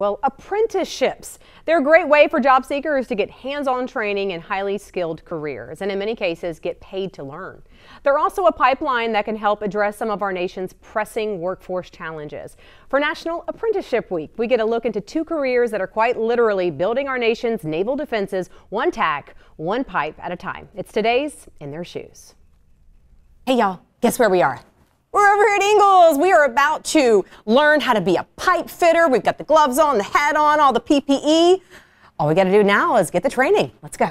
Well, apprenticeships. They're a great way for job seekers to get hands-on training in highly skilled careers and in many cases get paid to learn. They're also a pipeline that can help address some of our nation's pressing workforce challenges. For National Apprenticeship Week, we get a look into two careers that are quite literally building our nation's naval defenses one tack, one pipe at a time. It's today's In Their Shoes. Hey y'all, guess where we are? We're over here at Ingalls. We are about to learn how to be a pipe fitter. We've got the gloves on, the hat on, all the PPE. All we got to do now is get the training. Let's go.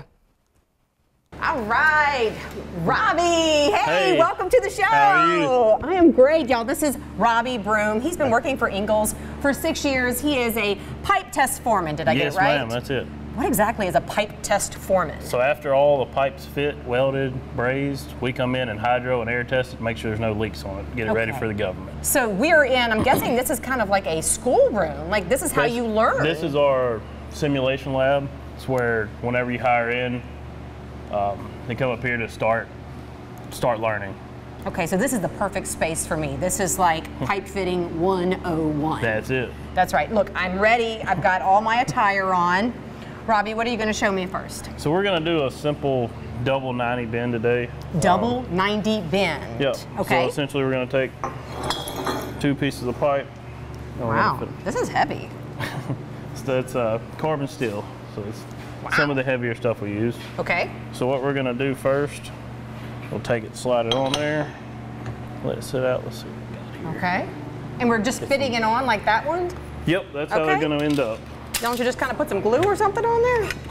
All right, Robbie. Hey, Hey. welcome to the show. How are you? I am great, y'all. This is Robbie Broom. He's been working for Ingalls for six years. He is a pipe test foreman. Did I yes, get it right? Yes, ma'am, that's it. What exactly is a pipe test foreman? So after all the pipes fit, welded, brazed, we come in and hydro and air test it to make sure there's no leaks on it. Get it ready for the government. So we're in, I'm guessing this is kind of like a schoolroom. Like this is how This- you learn. This is our simulation lab. It's where whenever you hire in, um, they come up here to start start learning. Okay, so this is the perfect space for me. This is like pipe fitting 101. That's it. That's right. Look, I'm ready. I've got all my attire on. Robbie, what are you going to show me first? So we're gonna do a simple double 90 bend today. Double 90 bend. Yep. Okay. So essentially we're gonna take two pieces of pipe. and we're gonna wow, this is heavy. So that's uh, carbon steel. So it's some of the heavier stuff we use. Okay. So what we're gonna do first, we'll take it, slide it on there, let it sit out. Let's see what we got here. Okay. And we're just fitting it on like that one? Yep, that's how Okay. they're gonna end up. Don't you just kind of put some glue or something on there?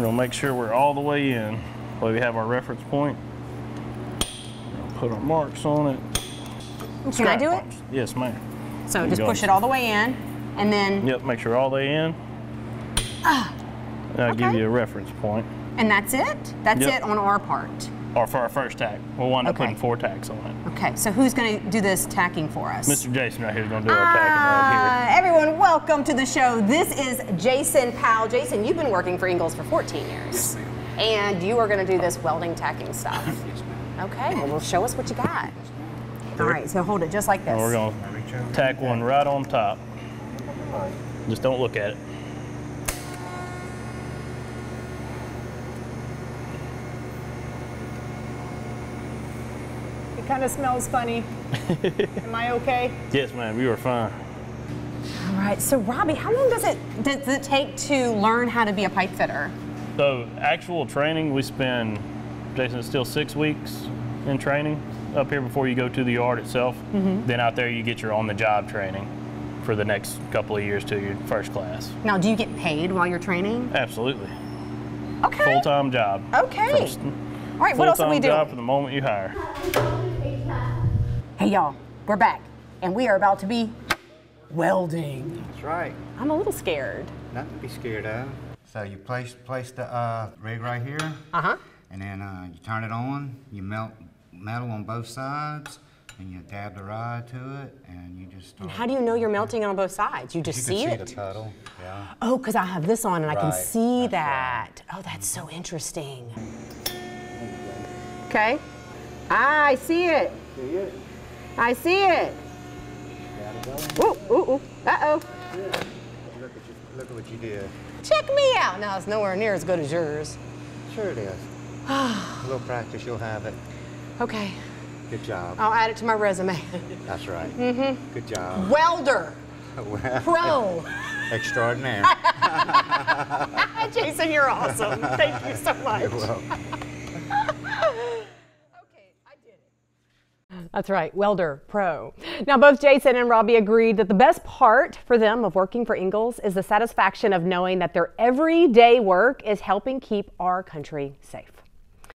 We'll make sure we're all the way in. Well, we have our reference point. We'll put our marks on it. Can I Scrap do it? Yes, ma'am. So You just push it all the way in and then, Yep, make sure all the way in. And I'll give you a reference point. and that's it? That's Yep. it on our part. Or for our first tack. We'll wind up Okay. putting four tacks on it. Okay, so who's going to do this tacking for us? Mr. Jason right here is gonna do our tacking right Ah, everyone, welcome to the show. This is Jason Powell. Jason, you've been working for Ingalls for 14 years. And you are going to do this welding tacking stuff. Okay, well, well, show us what you got. All right, so hold it just like this. And we're gonna tack one right on top. Just don't look at it. Kind of smells funny. Am I okay? Yes, ma'am, you are fine. All right, so Robbie, how long does it does it take to learn how to be a pipe fitter? So actual training, we spend, Jason, it's still six weeks in training up here before you go to the yard itself. Mm-hmm. Then out there you get your on-the-job training for the next couple of years to your first class. Now, do you get paid while you're training? Absolutely, Okay. full-time job. Okay. From- All right, what else are we Full-time job doing? from the moment you hire. Hey, y'all, we're back, and we are about to be welding. That's right. I'm a little scared. Nothing to be scared of. So you place place the uh, rig right here, Uh huh. and then uh, you turn it on. You melt metal on both sides, and you dab the rod to it, and you just start. How do you know you're melting on both sides? You just you see can it? see the puddle. Yeah. Oh, because I have this on and I can see that's that. Oh, that's so interesting. Okay. Ah, I see it. see it. I see it. Ooh, ooh, ooh. Uh-oh. Look at you. Look at what you did. Check me out. No, it's nowhere near as good as yours. Sure it is. A little practice, you'll have it. Okay. Good job. I'll add it to my resume. That's right. Mm-hmm. Good job. Welder. Well, Pro. Extraordinaire. Jason, you're awesome. Thank you so much. well. That's right, welder pro. Now, both Jason and Robbie agreed that the best part for them of working for Ingalls is the satisfaction of knowing that their everyday work is helping keep our country safe.